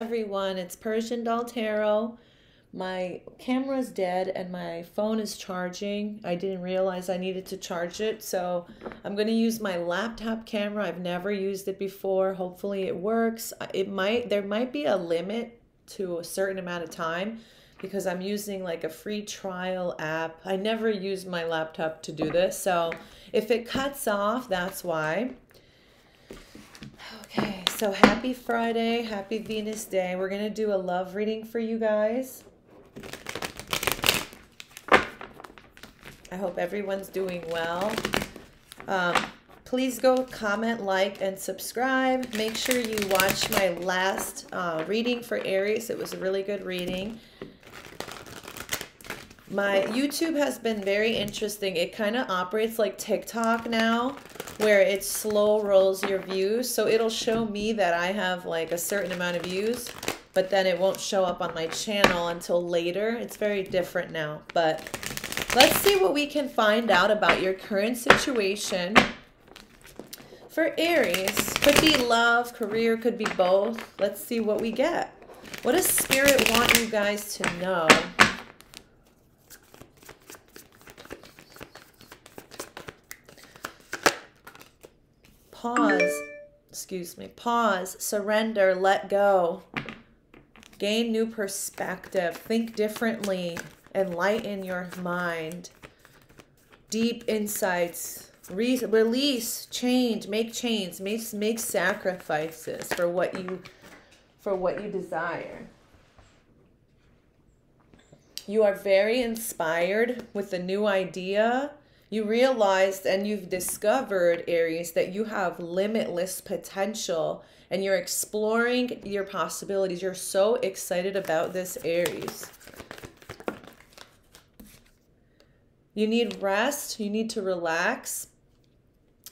everyone, it's Persian Doll Tarot. My camera's dead and my phone is charging. I didn't realize I needed to charge it, so I'm going to use my laptop camera. I've never used it before. Hopefully it works. It might there might be a limit to a certain amount of time because I'm using like a free trial app. I never use my laptop to do this, so if it cuts off, that's why. Okay, so happy Friday, happy Venus Day. We're going to do a love reading for you guys. I hope everyone's doing well. Um, please go comment, like, and subscribe. Make sure you watch my last uh, reading for Aries. It was a really good reading. My YouTube has been very interesting. It kind of operates like TikTok now where it slow rolls your views. So it'll show me that I have like a certain amount of views, but then it won't show up on my channel until later. It's very different now. But let's see what we can find out about your current situation. For Aries, could be love, career, could be both. Let's see what we get. What does Spirit want you guys to know? Pause. Excuse me. Pause. Surrender. Let go. Gain new perspective. Think differently. Enlighten your mind. Deep insights. Re release. Change. Make change. Make, make sacrifices for what you for what you desire. You are very inspired with a new idea you realized and you've discovered, Aries, that you have limitless potential and you're exploring your possibilities. You're so excited about this, Aries. You need rest. You need to relax.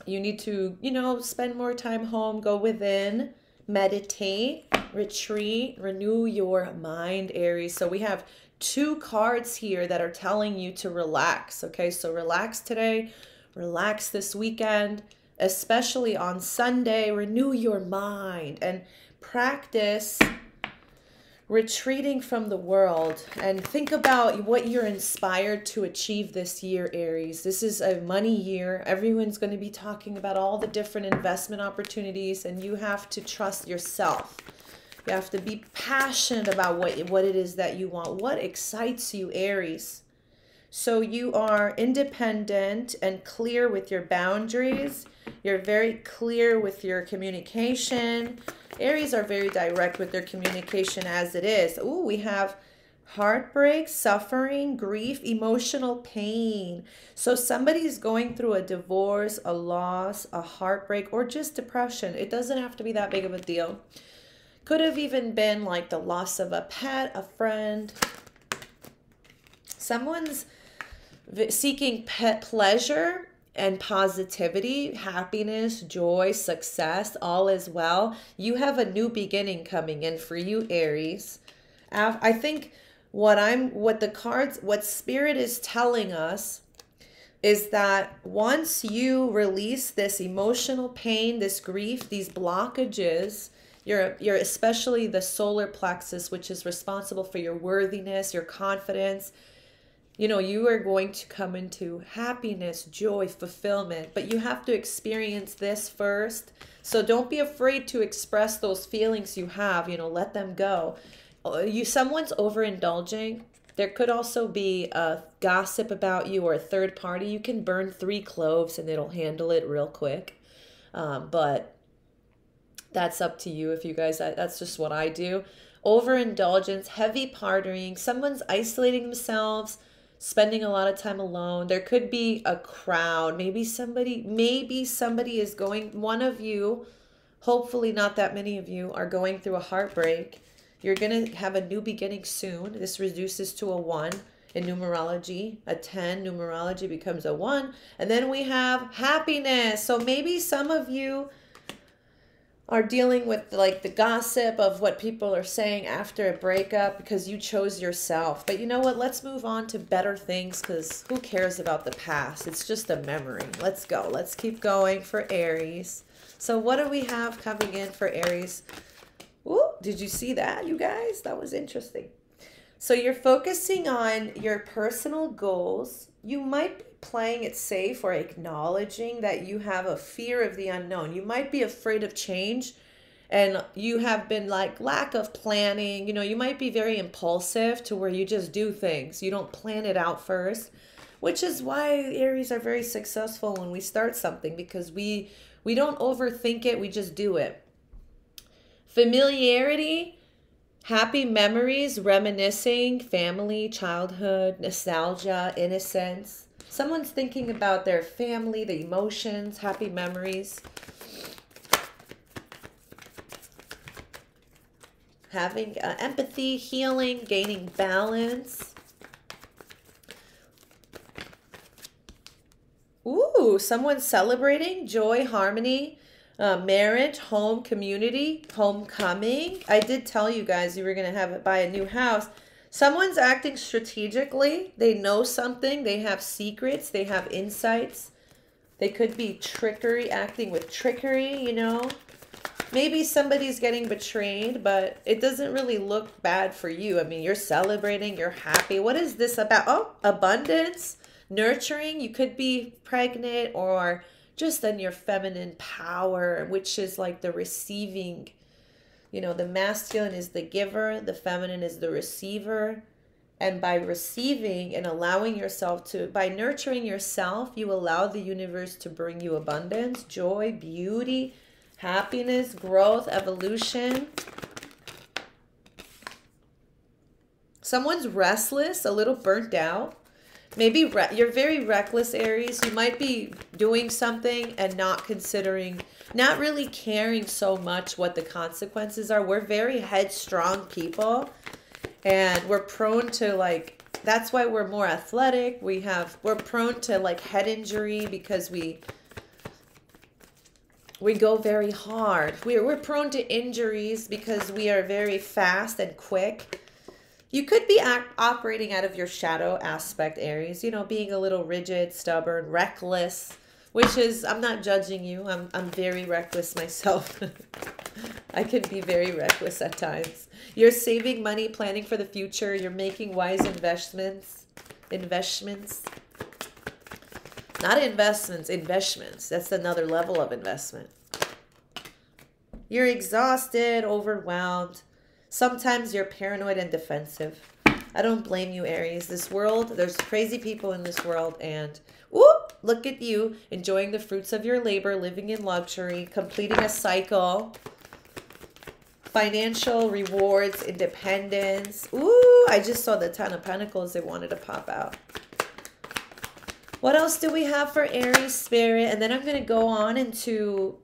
You need to, you know, spend more time home, go within, meditate, retreat, renew your mind, Aries. So we have two cards here that are telling you to relax. Okay, so relax today, relax this weekend, especially on Sunday. Renew your mind and practice retreating from the world and think about what you're inspired to achieve this year, Aries. This is a money year. Everyone's going to be talking about all the different investment opportunities, and you have to trust yourself. You have to be passionate about what, what it is that you want. What excites you, Aries? So you are independent and clear with your boundaries. You're very clear with your communication. Aries are very direct with their communication as it is. Ooh, we have heartbreak, suffering, grief, emotional pain. So somebody's going through a divorce, a loss, a heartbreak, or just depression. It doesn't have to be that big of a deal. Could have even been like the loss of a pet, a friend. Someone's seeking pet pleasure and positivity, happiness, joy, success, all is well. You have a new beginning coming in for you, Aries. I think what I'm what the cards what spirit is telling us is that once you release this emotional pain, this grief, these blockages, you're, you're especially the solar plexus, which is responsible for your worthiness, your confidence. You know, you are going to come into happiness, joy, fulfillment, but you have to experience this first. So don't be afraid to express those feelings you have, you know, let them go. Uh, you someone's overindulging, there could also be a gossip about you or a third party. You can burn three cloves and it'll handle it real quick. Um, but that's up to you if you guys that's just what i do. Overindulgence heavy partying someone's isolating themselves spending a lot of time alone. There could be a crowd. Maybe somebody maybe somebody is going one of you hopefully not that many of you are going through a heartbreak. You're going to have a new beginning soon. This reduces to a 1 in numerology. A 10 numerology becomes a 1 and then we have happiness. So maybe some of you are dealing with like the gossip of what people are saying after a breakup because you chose yourself. But you know what? Let's move on to better things because who cares about the past? It's just a memory. Let's go. Let's keep going for Aries. So, what do we have coming in for Aries? Ooh, did you see that, you guys? That was interesting. So you're focusing on your personal goals. You might be playing it safe or acknowledging that you have a fear of the unknown. You might be afraid of change and you have been like lack of planning. You know, you might be very impulsive to where you just do things. You don't plan it out first, which is why Aries are very successful when we start something because we we don't overthink it, we just do it. Familiarity, happy memories, reminiscing, family, childhood, nostalgia, innocence. Someone's thinking about their family, the emotions, happy memories. Having uh, empathy, healing, gaining balance. Ooh, someone's celebrating joy, harmony, uh, marriage, home, community, homecoming. I did tell you guys you were going to have it buy a new house. Someone's acting strategically. They know something. They have secrets. They have insights. They could be trickery, acting with trickery, you know. Maybe somebody's getting betrayed, but it doesn't really look bad for you. I mean, you're celebrating, you're happy. What is this about? Oh, abundance, nurturing. You could be pregnant or just in your feminine power, which is like the receiving. You know, the masculine is the giver, the feminine is the receiver. And by receiving and allowing yourself to, by nurturing yourself, you allow the universe to bring you abundance, joy, beauty, happiness, growth, evolution. Someone's restless, a little burnt out maybe re- you're very reckless aries. You might be doing something and not considering not really caring so much what the consequences are. We're very headstrong people and we're prone to like that's why we're more athletic. We have we're prone to like head injury because we we go very hard. We're, we're prone to injuries because we are very fast and quick you could be act- operating out of your shadow aspect Aries, you know, being a little rigid, stubborn, reckless, which is, I'm not judging you. I'm, I'm very reckless myself. I can be very reckless at times. You're saving money, planning for the future. You're making wise investments. Investments. Not investments, investments. That's another level of investment. You're exhausted, overwhelmed. Sometimes you're paranoid and defensive. I don't blame you, Aries. This world, there's crazy people in this world, and whoop, look at you enjoying the fruits of your labor, living in luxury, completing a cycle, financial rewards, independence. Ooh, I just saw the Ten of Pentacles. They wanted to pop out. What else do we have for Aries spirit? And then I'm going to go on into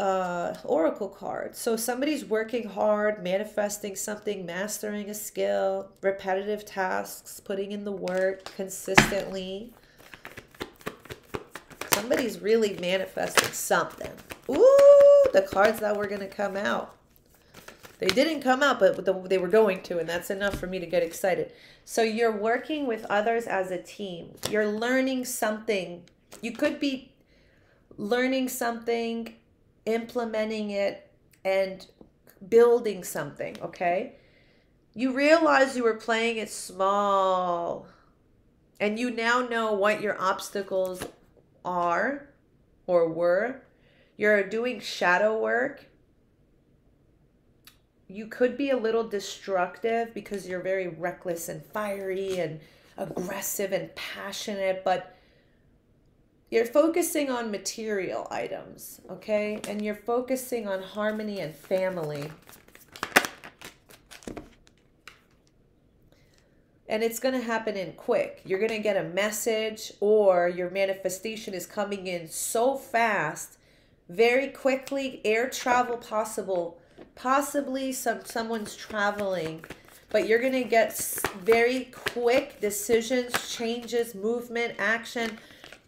uh, oracle card. So somebody's working hard, manifesting something, mastering a skill, repetitive tasks, putting in the work consistently. Somebody's really manifesting something. Ooh, the cards that were going to come out. They didn't come out, but they were going to, and that's enough for me to get excited. So you're working with others as a team. You're learning something. You could be learning something implementing it and building something, okay? You realize you were playing it small and you now know what your obstacles are or were. You're doing shadow work. You could be a little destructive because you're very reckless and fiery and aggressive and passionate, but you're focusing on material items, okay? And you're focusing on harmony and family. And it's going to happen in quick. You're going to get a message or your manifestation is coming in so fast, very quickly, air travel possible. Possibly some someone's traveling but you're going to get very quick decisions, changes, movement, action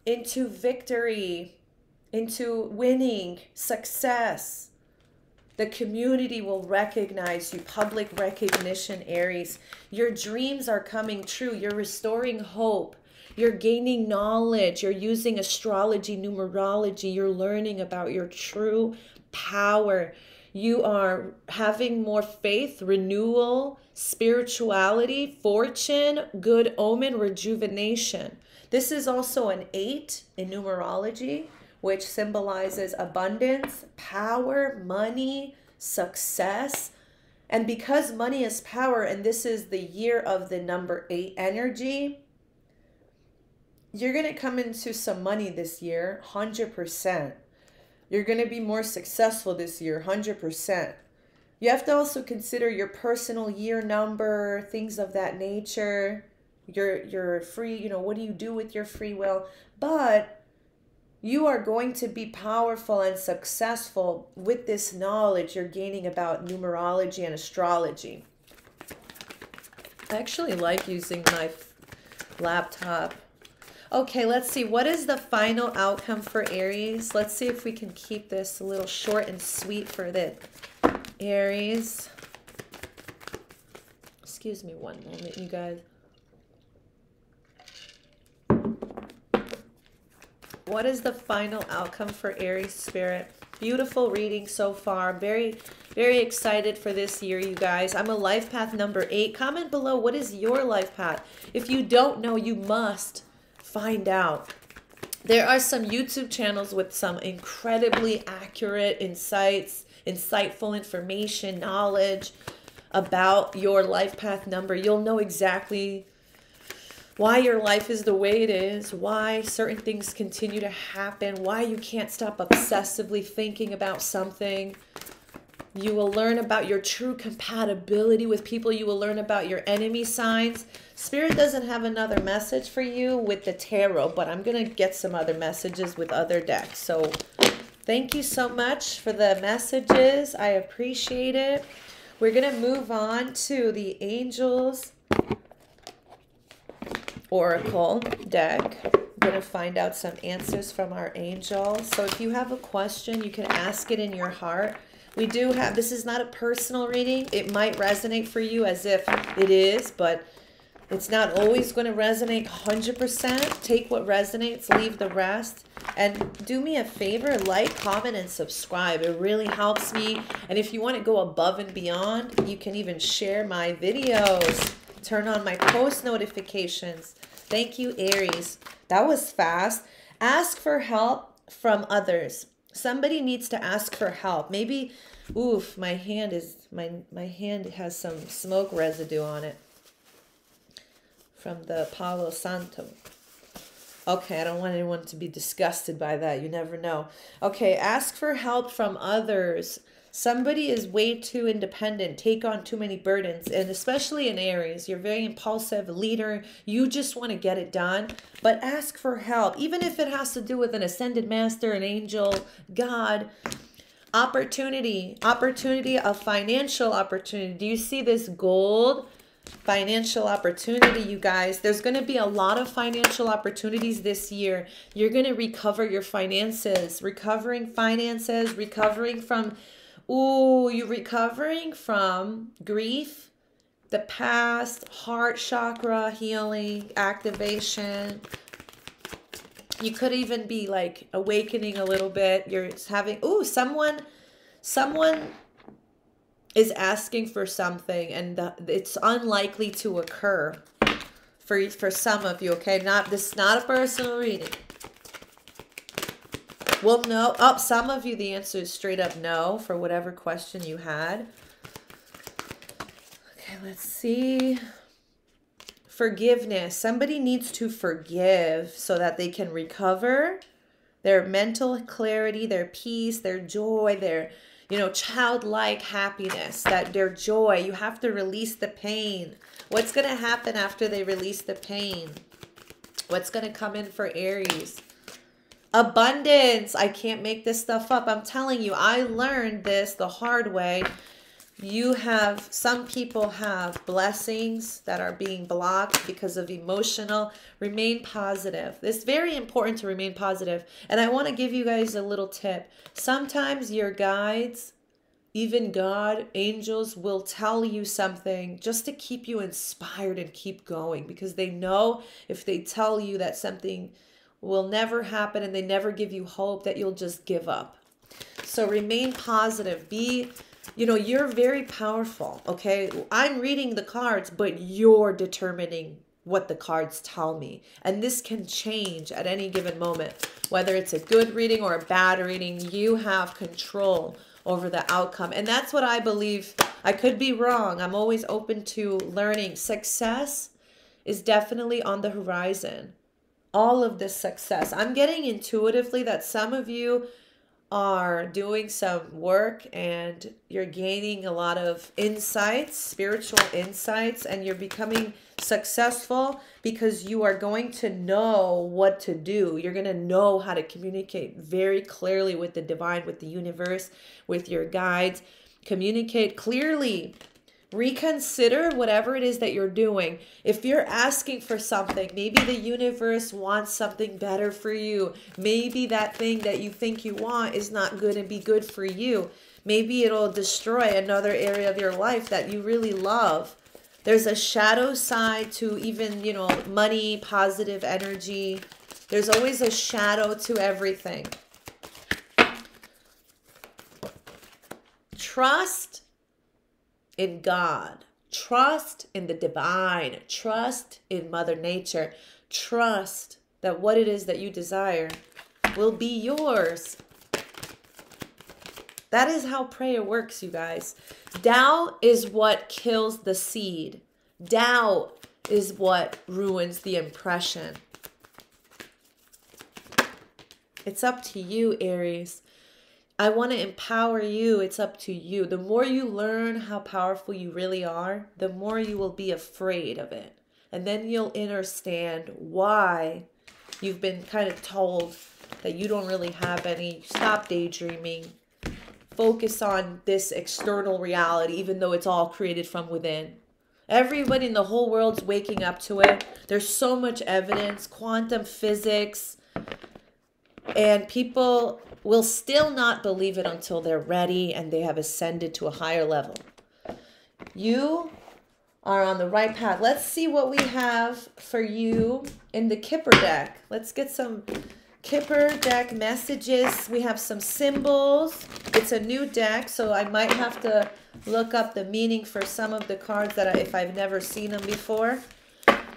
into victory, into winning, success. The community will recognize you, public recognition, Aries. Your dreams are coming true. You're restoring hope. You're gaining knowledge. You're using astrology, numerology. You're learning about your true power. You are having more faith, renewal, spirituality, fortune, good omen, rejuvenation. This is also an eight in numerology, which symbolizes abundance, power, money, success. And because money is power, and this is the year of the number eight energy, you're going to come into some money this year, 100%. You're going to be more successful this year, 100%. You have to also consider your personal year number, things of that nature. Your your free, you know, what do you do with your free will? But you are going to be powerful and successful with this knowledge you're gaining about numerology and astrology. I actually like using my laptop Okay, let's see. What is the final outcome for Aries? Let's see if we can keep this a little short and sweet for the Aries. Excuse me one moment, you guys. What is the final outcome for Aries Spirit? Beautiful reading so far. Very, very excited for this year, you guys. I'm a life path number eight. Comment below, what is your life path? If you don't know, you must find out. There are some YouTube channels with some incredibly accurate insights, insightful information, knowledge about your life path number. You'll know exactly why your life is the way it is, why certain things continue to happen, why you can't stop obsessively thinking about something. You will learn about your true compatibility with people. You will learn about your enemy signs. Spirit doesn't have another message for you with the tarot, but I'm going to get some other messages with other decks. So thank you so much for the messages. I appreciate it. We're going to move on to the Angels Oracle deck. I'm going to find out some answers from our angel. So if you have a question, you can ask it in your heart. We do have, this is not a personal reading. It might resonate for you as if it is, but it's not always going to resonate 100%. Take what resonates, leave the rest. And do me a favor, like, comment, and subscribe. It really helps me. And if you want to go above and beyond, you can even share my videos. Turn on my post notifications. Thank you, Aries. That was fast. Ask for help from others somebody needs to ask for help maybe oof my hand is my my hand has some smoke residue on it from the palo santo okay i don't want anyone to be disgusted by that you never know okay ask for help from others Somebody is way too independent, take on too many burdens, and especially in Aries, you're very impulsive, leader, you just want to get it done, but ask for help, even if it has to do with an ascended master, an angel, God. Opportunity, opportunity, a financial opportunity. Do you see this gold? financial opportunity, you guys. There's going to be a lot of financial opportunities this year. You're going to recover your finances, recovering finances, recovering from Ooh, you're recovering from grief, the past, heart chakra healing, activation. You could even be like awakening a little bit. You're having, ooh, someone, someone is asking for something and the, it's unlikely to occur for for some of you okay not this is not a personal reading well, no. Oh, some of you, the answer is straight up no for whatever question you had. Okay, let's see. Forgiveness. Somebody needs to forgive so that they can recover their mental clarity, their peace, their joy, their, you know, childlike happiness, that their joy. You have to release the pain. What's going to happen after they release the pain? What's going to come in for Aries? Abundance. I can't make this stuff up. I'm telling you, I learned this the hard way. You have, some people have blessings that are being blocked because of emotional. Remain positive. It's very important to remain positive. And I want to give you guys a little tip. Sometimes your guides, even God, angels will tell you something just to keep you inspired and keep going because they know if they tell you that something will never happen and they never give you hope that you'll just give up. So remain positive. Be, you know, you're very powerful, okay? I'm reading the cards, but you're determining what the cards tell me. And this can change at any given moment. Whether it's a good reading or a bad reading, you have control over the outcome. And that's what I believe. I could be wrong. I'm always open to learning. Success is definitely on the horizon. All of this success. I'm getting intuitively that some of you are doing some work and you're gaining a lot of insights, spiritual insights, and you're becoming successful because you are going to know what to do. You're going to know how to communicate very clearly with the divine, with the universe, with your guides. Communicate clearly reconsider whatever it is that you're doing. If you're asking for something, maybe the universe wants something better for you. Maybe that thing that you think you want is not good and be good for you. Maybe it'll destroy another area of your life that you really love. There's a shadow side to even, you know, money, positive energy. There's always a shadow to everything. Trust in God. Trust in the divine. Trust in Mother Nature. Trust that what it is that you desire will be yours. That is how prayer works, you guys. Doubt is what kills the seed. Doubt is what ruins the impression. It's up to you, Aries. I want to empower you. It's up to you. The more you learn how powerful you really are, the more you will be afraid of it. And then you'll understand why you've been kind of told that you don't really have any. Stop daydreaming. Focus on this external reality, even though it's all created from within. Everybody in the whole world's waking up to it. There's so much evidence, quantum physics, and people will still not believe it until they're ready and they have ascended to a higher level. You are on the right path. Let's see what we have for you in the Kipper deck. Let's get some Kipper deck messages. We have some symbols. It's a new deck, so I might have to look up the meaning for some of the cards that I, if I've never seen them before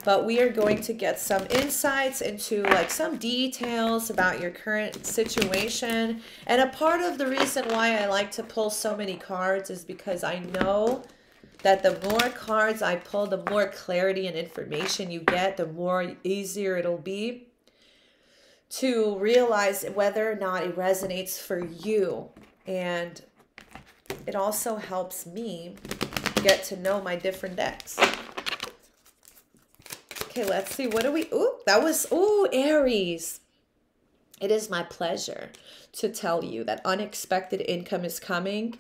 but we are going to get some insights into like some details about your current situation. And a part of the reason why I like to pull so many cards is because I know that the more cards I pull, the more clarity and information you get, the more easier it'll be to realize whether or not it resonates for you. And it also helps me get to know my different decks. Okay, let's see. What do we... Ooh, that was... Ooh, Aries. It is my pleasure to tell you that unexpected income is coming.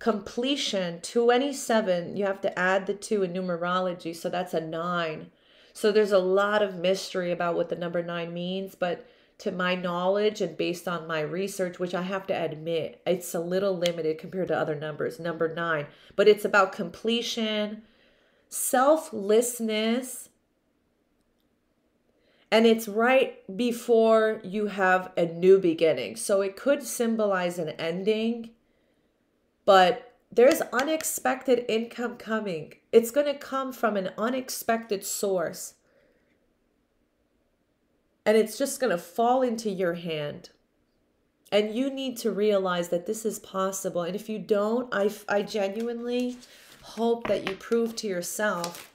Completion, 27. You have to add the 2 in numerology, so that's a 9. So there's a lot of mystery about what the number 9 means, but to my knowledge and based on my research, which I have to admit, it's a little limited compared to other numbers, number 9. But it's about completion, selflessness, and it's right before you have a new beginning. So it could symbolize an ending, but there's unexpected income coming. It's going to come from an unexpected source. And it's just going to fall into your hand. And you need to realize that this is possible. And if you don't, I, I genuinely hope that you prove to yourself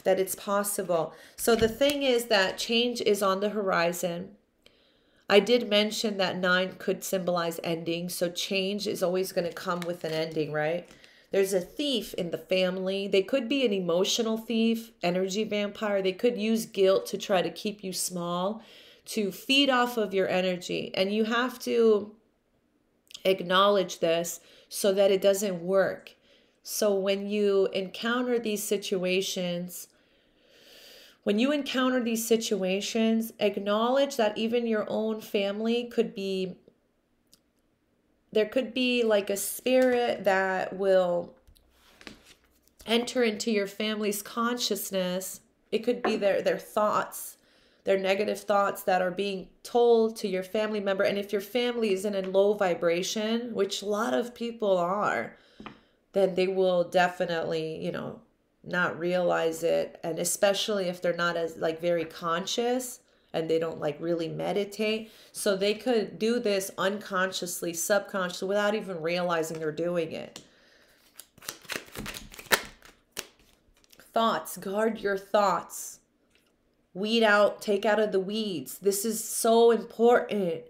that it's possible. So the thing is that change is on the horizon. I did mention that nine could symbolize ending. So change is always going to come with an ending, right? There's a thief in the family. They could be an emotional thief, energy vampire. They could use guilt to try to keep you small, to feed off of your energy. And you have to acknowledge this so that it doesn't work. So when you encounter these situations, when you encounter these situations, acknowledge that even your own family could be, there could be like a spirit that will enter into your family's consciousness. It could be their, their thoughts They're negative thoughts that are being told to your family member. And if your family is in a low vibration, which a lot of people are, then they will definitely, you know, not realize it. And especially if they're not as like very conscious and they don't like really meditate. So they could do this unconsciously, subconsciously, without even realizing they're doing it. Thoughts, guard your thoughts. Weed out, take out of the weeds. This is so important.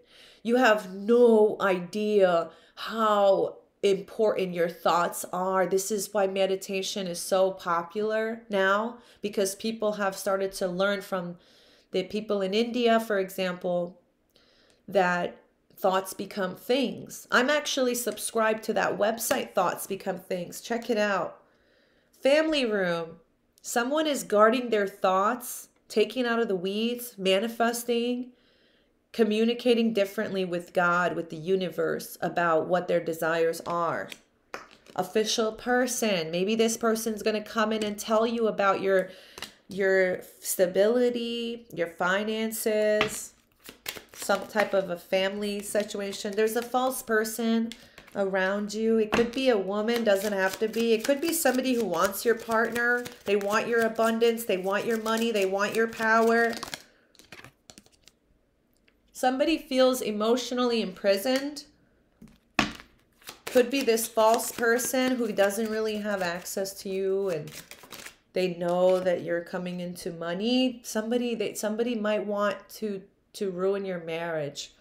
You have no idea how important your thoughts are. This is why meditation is so popular now because people have started to learn from the people in India, for example, that thoughts become things. I'm actually subscribed to that website, Thoughts Become Things. Check it out. Family Room. Someone is guarding their thoughts, taking out of the weeds, manifesting communicating differently with God, with the universe about what their desires are. Official person, maybe this person's going to come in and tell you about your your stability, your finances, some type of a family situation. There's a false person around you. It could be a woman, doesn't have to be. It could be somebody who wants your partner. They want your abundance, they want your money, they want your power. Somebody feels emotionally imprisoned. Could be this false person who doesn't really have access to you and they know that you're coming into money. Somebody that somebody might want to to ruin your marriage.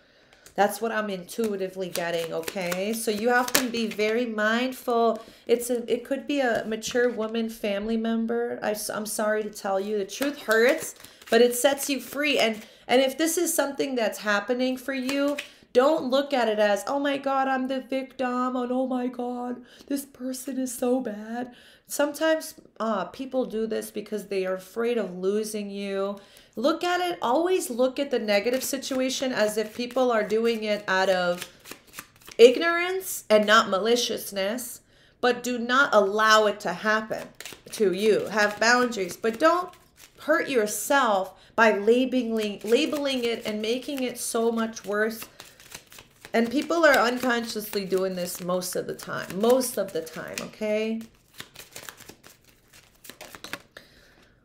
That's what I'm intuitively getting, okay? So you have to be very mindful. It's a it could be a mature woman family member. I, I'm sorry to tell you, the truth hurts, but it sets you free and and if this is something that's happening for you, don't look at it as, oh my God, I'm the victim, and oh my God, this person is so bad. Sometimes uh, people do this because they are afraid of losing you. Look at it, always look at the negative situation as if people are doing it out of ignorance and not maliciousness, but do not allow it to happen to you. Have boundaries, but don't hurt yourself by labeling labeling it and making it so much worse. And people are unconsciously doing this most of the time. Most of the time, okay?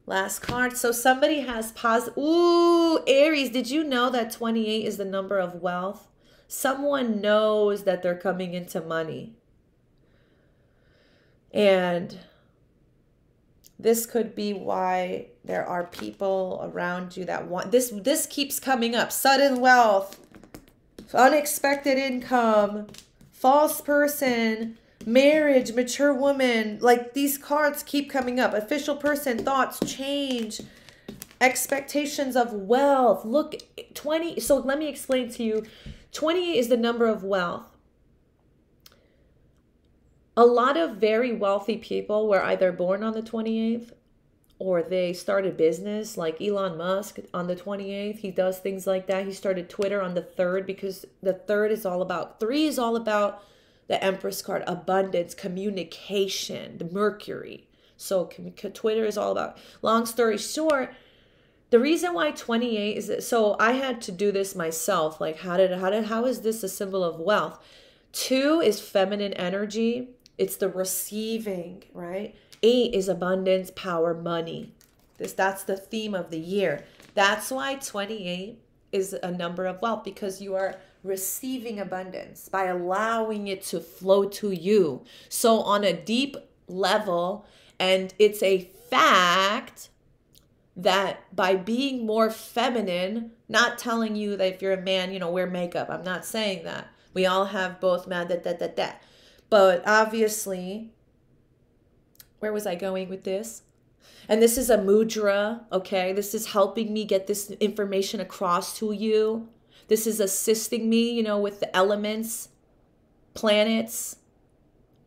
Last card. So somebody has positive. Ooh, Aries, did you know that 28 is the number of wealth? Someone knows that they're coming into money. And this could be why there are people around you that want this this keeps coming up. Sudden wealth unexpected income false person marriage mature woman like these cards keep coming up. Official person thoughts change expectations of wealth. Look 20 so let me explain to you. 28 is the number of wealth a lot of very wealthy people were either born on the 28th or they started business like Elon Musk on the 28th. He does things like that. He started Twitter on the 3rd because the 3rd is all about, 3 is all about the Empress card, abundance, communication, the Mercury. So Twitter is all about. Long story short, the reason why 28 is that, so I had to do this myself. Like how did how did how is this a symbol of wealth? 2 is feminine energy it's the receiving, right? Eight is abundance, power, money. This that's the theme of the year. That's why 28 is a number of wealth because you are receiving abundance by allowing it to flow to you. So on a deep level and it's a fact that by being more feminine, not telling you that if you're a man, you know, wear makeup. I'm not saying that. We all have both man that that that that. But obviously, where was I going with this? And this is a mudra, okay? This is helping me get this information across to you. This is assisting me, you know, with the elements, planets.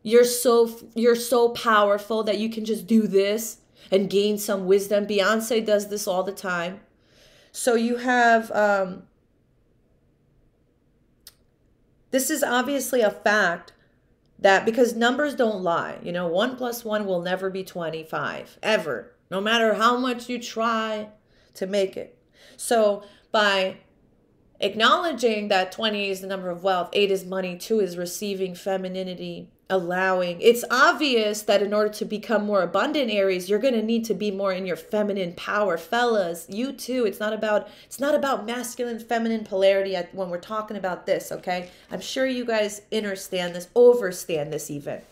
You're so you're so powerful that you can just do this and gain some wisdom. Beyonce does this all the time. So you have um this is obviously a fact that because numbers don't lie. You know, one plus one will never be 25, ever, no matter how much you try to make it. So by acknowledging that 20 is the number of wealth, 8 is money, 2 is receiving femininity, allowing. It's obvious that in order to become more abundant Aries, you're going to need to be more in your feminine power, fellas. You too. It's not about it's not about masculine feminine polarity when we're talking about this, okay? I'm sure you guys understand this, overstand this even.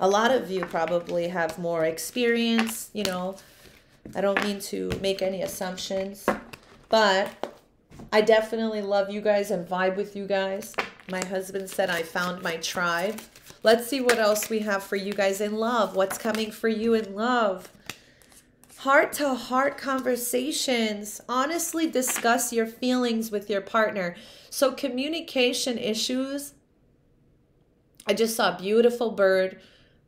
A lot of you probably have more experience, you know. I don't mean to make any assumptions, but I definitely love you guys and vibe with you guys. My husband said I found my tribe. Let's see what else we have for you guys in love. What's coming for you in love? Heart to heart conversations. Honestly, discuss your feelings with your partner. So, communication issues. I just saw a beautiful bird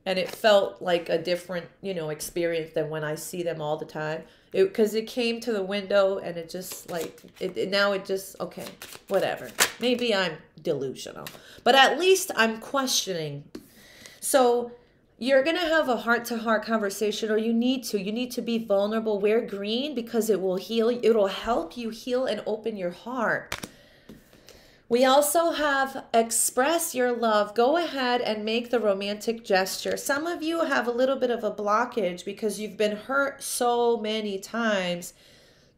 and it felt like a different, you know, experience than when I see them all the time. Because it, it, came to the window and it just like it, it, now it just okay whatever. Maybe i'm delusional but at least i'm questioning. So you're going to have a heart-to-heart conversation or you need to you need to be vulnerable wear green because it will heal it'll help you heal and open your heart we also have express your love. Go ahead and make the romantic gesture. Some of you have a little bit of a blockage because you've been hurt so many times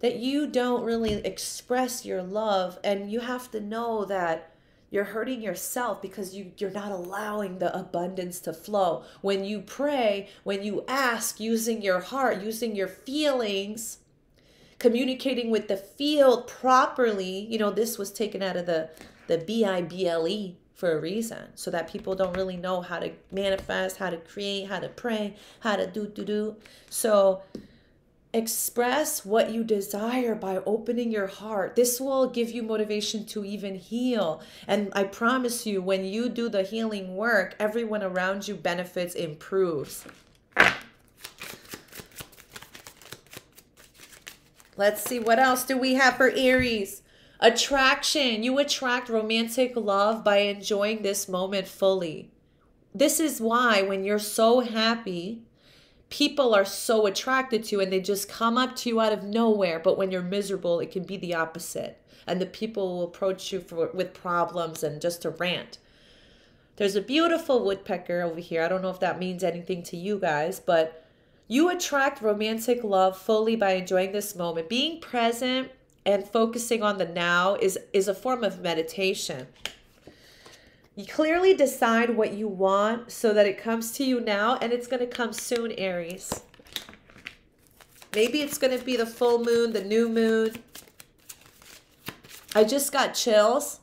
that you don't really express your love. And you have to know that you're hurting yourself because you, you're not allowing the abundance to flow. When you pray, when you ask using your heart, using your feelings, communicating with the field properly. You know, this was taken out of the the B I B L E for a reason, so that people don't really know how to manifest, how to create, how to pray, how to do do do. So express what you desire by opening your heart. This will give you motivation to even heal. And I promise you, when you do the healing work, everyone around you benefits, improves. Let's see, what else do we have for Aries? Attraction. You attract romantic love by enjoying this moment fully. This is why when you're so happy, people are so attracted to you and they just come up to you out of nowhere. But when you're miserable, it can be the opposite. And the people will approach you for, with problems and just to rant. There's a beautiful woodpecker over here. I don't know if that means anything to you guys, but you attract romantic love fully by enjoying this moment. Being present and focusing on the now is, is a form of meditation. You clearly decide what you want so that it comes to you now and it's going to come soon, Aries. Maybe it's going to be the full moon, the new moon. I just got chills.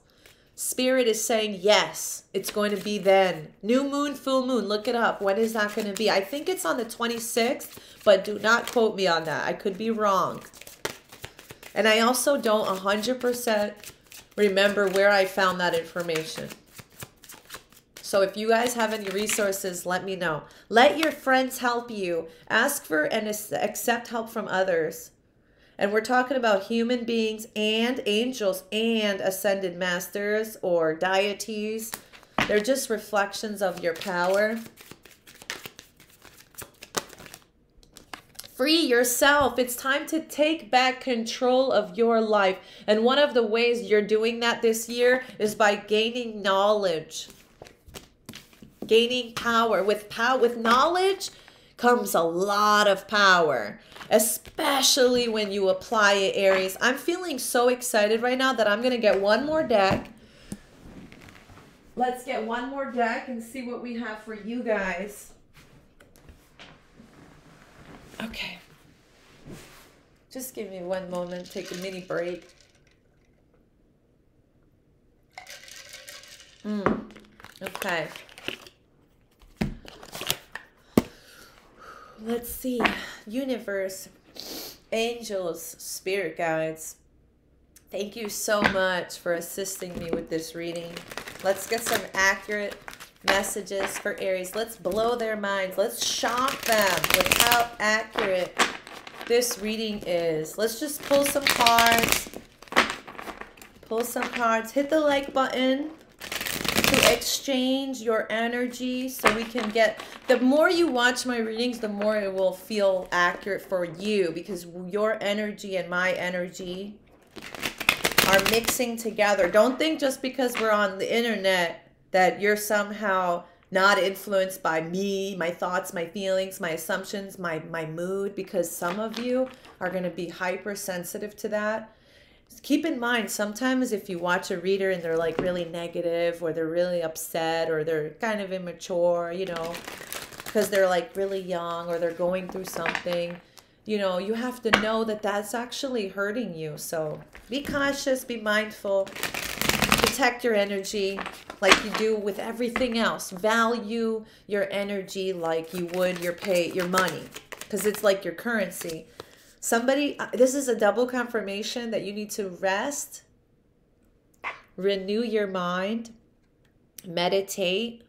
Spirit is saying, yes, it's going to be then. New moon, full moon. Look it up. When is that going to be? I think it's on the 26th, but do not quote me on that. I could be wrong. And I also don't 100% remember where I found that information. So if you guys have any resources, let me know. Let your friends help you. Ask for and accept help from others. And we're talking about human beings and angels and ascended masters or deities. They're just reflections of your power. Free yourself. It's time to take back control of your life. And one of the ways you're doing that this year is by gaining knowledge. Gaining power. With power with knowledge comes a lot of power especially when you apply it, Aries. I'm feeling so excited right now that I'm going to get one more deck. Let's get one more deck and see what we have for you guys. Okay. Just give me one moment, take a mini break. Hmm. Okay. Let's see. Universe, angels, spirit guides. Thank you so much for assisting me with this reading. Let's get some accurate messages for Aries. Let's blow their minds. Let's shock them with how accurate this reading is. Let's just pull some cards. Pull some cards. Hit the like button to exchange your energy so we can get the more you watch my readings the more it will feel accurate for you because your energy and my energy are mixing together. Don't think just because we're on the internet that you're somehow not influenced by me my thoughts my feelings my assumptions my my mood because some of you are going to be hypersensitive to that keep in mind sometimes if you watch a reader and they're like really negative or they're really upset or they're kind of immature you know because they're like really young or they're going through something you know you have to know that that's actually hurting you. So be cautious be mindful protect your energy like you do with everything else. Value your energy like you would your pay your money because it's like your currency Somebody, uh, this is a double confirmation that you need to rest, renew your mind, meditate,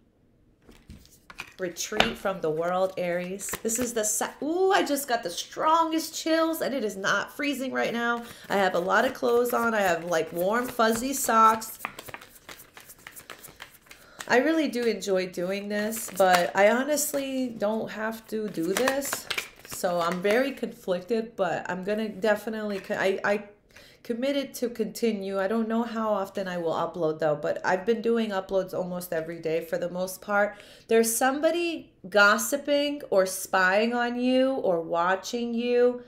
retreat from the world, Aries. This is the, ooh, I just got the strongest chills and it is not freezing right now. I have a lot of clothes on. I have like warm, fuzzy socks. I really do enjoy doing this, but I honestly don't have to do this so I'm very conflicted, but I'm gonna definitely. I I committed to continue. I don't know how often I will upload though, but I've been doing uploads almost every day for the most part. There's somebody gossiping or spying on you or watching you.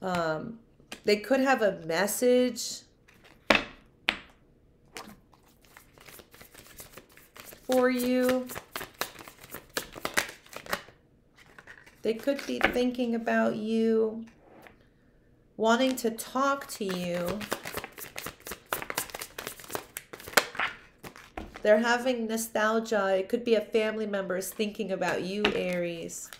Um, they could have a message for you. They could be thinking about you, wanting to talk to you. They're having nostalgia. It could be a family member is thinking about you, Aries.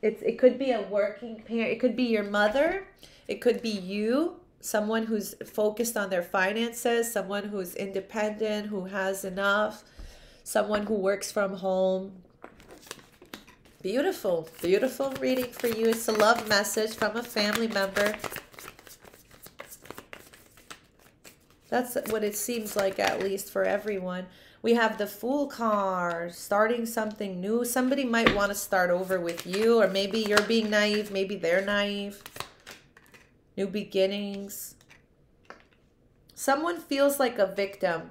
It's, it could be a working parent. It could be your mother. It could be you, someone who's focused on their finances, someone who's independent, who has enough, someone who works from home. Beautiful, beautiful reading for you. It's a love message from a family member. That's what it seems like, at least for everyone. We have the Fool card, starting something new. Somebody might want to start over with you, or maybe you're being naive. Maybe they're naive. New beginnings. Someone feels like a victim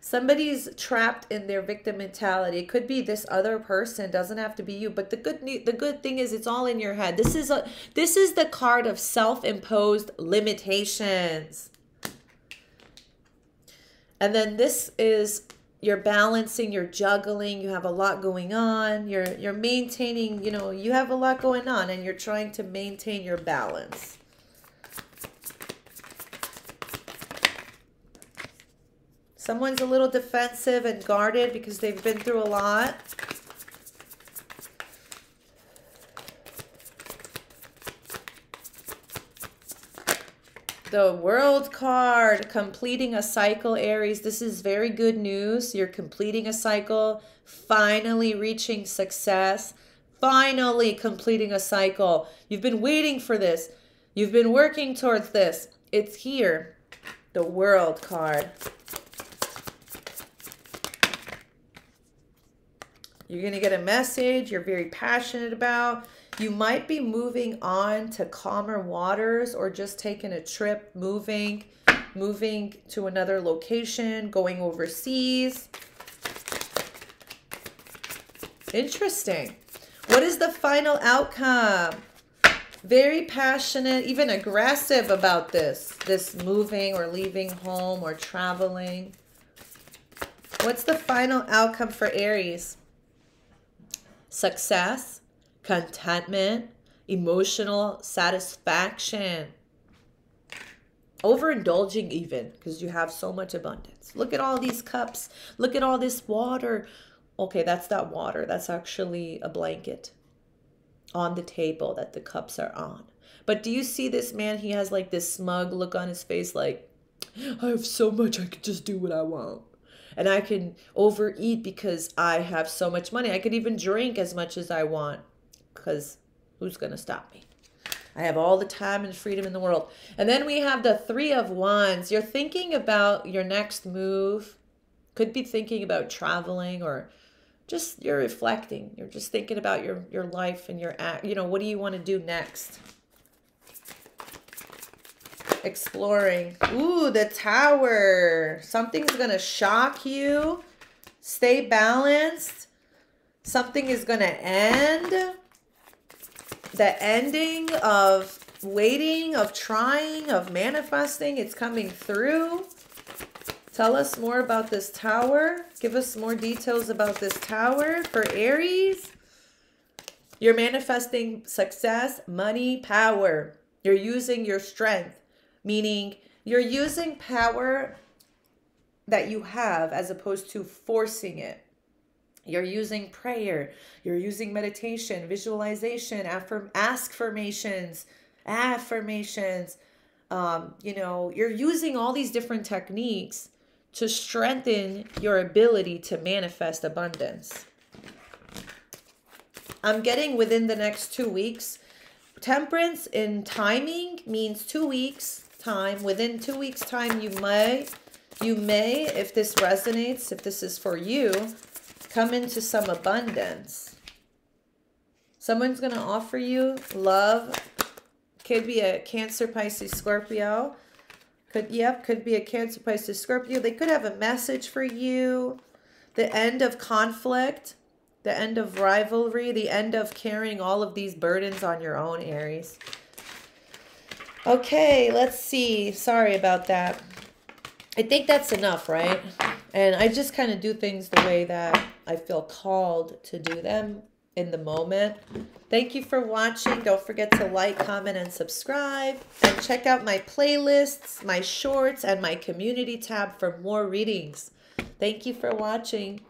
somebody's trapped in their victim mentality. It could be this other person doesn't have to be you but the good the good thing is it's all in your head. This is a this is the card of self-imposed limitations. And then this is you're balancing you're juggling you have a lot going on you're you're maintaining you know you have a lot going on and you're trying to maintain your balance Someone's a little defensive and guarded because they've been through a lot. The World card, completing a cycle, Aries. This is very good news. You're completing a cycle, finally reaching success, finally completing a cycle. You've been waiting for this. You've been working towards this. It's here. The World card. You're going to get a message you're very passionate about. You might be moving on to calmer waters or just taking a trip, moving, moving to another location, going overseas. Interesting. What is the final outcome? Very passionate, even aggressive about this, this moving or leaving home or traveling. What's the final outcome for Aries? Success, contentment, emotional satisfaction. Overindulging, even because you have so much abundance. Look at all these cups. Look at all this water. Okay, that's that water. That's actually a blanket on the table that the cups are on. But do you see this man? He has like this smug look on his face, like, I have so much, I could just do what I want and I can overeat because I have so much money. I could even drink as much as I want because who's going to stop me? I have all the time and freedom in the world. And then we have the Three of Wands. You're thinking about your next move. Could be thinking about traveling or just you're reflecting. You're just thinking about your your life and your act. You know, what do you want to do next? Exploring. Ooh, the tower. Something's going to shock you. Stay balanced. Something is going to end. The ending of waiting, of trying, of manifesting. It's coming through. Tell us more about this tower. Give us more details about this tower for Aries. You're manifesting success, money, power. You're using your strength, meaning you're using power that you have as opposed to forcing it. You're using prayer, you're using meditation, visualization, affirm affirmations, affirmations. Um, you know, you're using all these different techniques to strengthen your ability to manifest abundance. I'm getting within the next two weeks. Temperance in timing means two weeks time. Within two weeks time, you may, you may, if this resonates, if this is for you, come into some abundance. Someone's going to offer you love. Could be a Cancer, Pisces, Scorpio. Could, yep, could be a Cancer, Pisces, Scorpio. They could have a message for you. The end of conflict, the end of rivalry, the end of carrying all of these burdens on your own, Aries. Okay, let's see. Sorry about that. I think that's enough, right? And I just kind of do things the way that I feel called to do them in the moment. Thank you for watching. Don't forget to like, comment, and subscribe. And check out my playlists, my shorts, and my community tab for more readings. Thank you for watching.